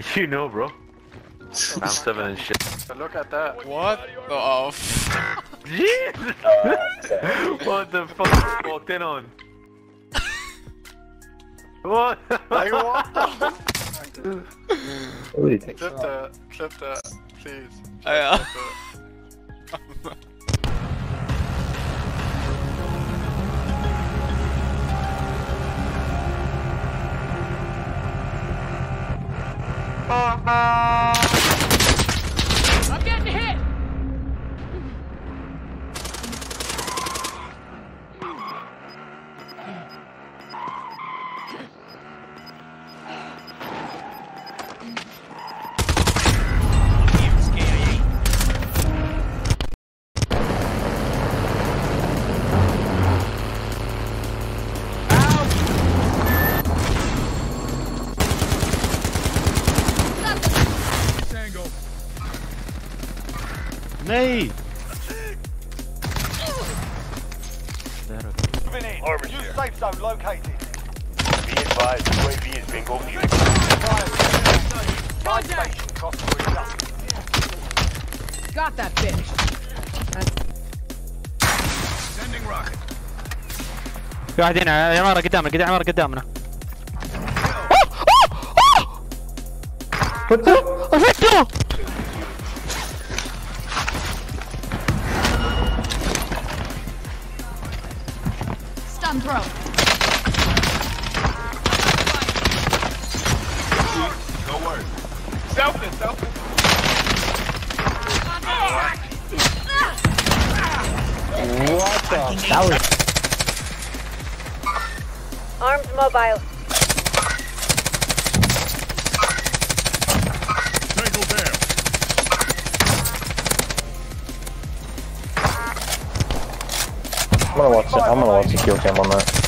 You know, bro. I'm seven and shit. Look at that. What the oh, f- Jesus! what the fuck is walked in on? what? Like what? Holy clip that. Clip that, please. Oh, uh, yeah. I'm getting hit! Nate! Moving in. New safe zone located. Be advised, UAV is bingo fuel. Fire station cost for adjustment. Got that bitch. Sending rocket. في واحد هنا عمارة قدامنا قدام عمارة قدامنا فتو Stun throw. Selfie, selfie. That was Armed mobile. Gonna watch it. I'm gonna watch the kill cam on that.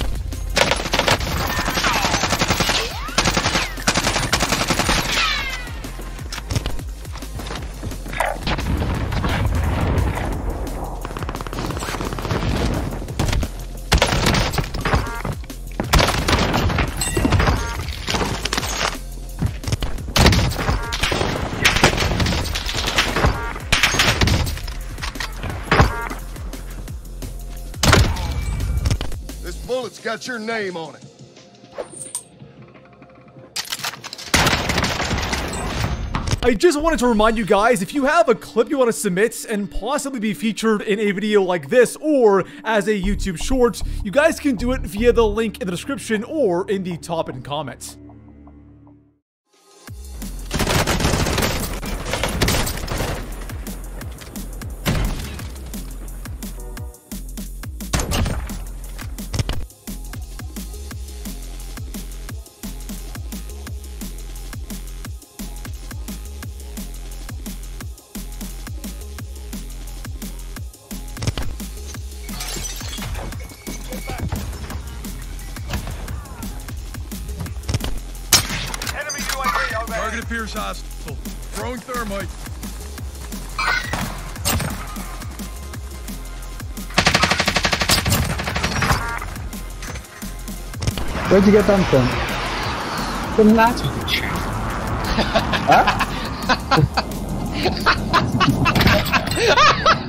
Bullet's got your name on it. I just wanted to remind you guys, if you have a clip you want to submit and possibly be featured in a video like this or as a YouTube short, you guys can do it via the link in the description or in the top and comments. Target appears hostile. Throwing thermite. Where'd you get them from? From that? huh?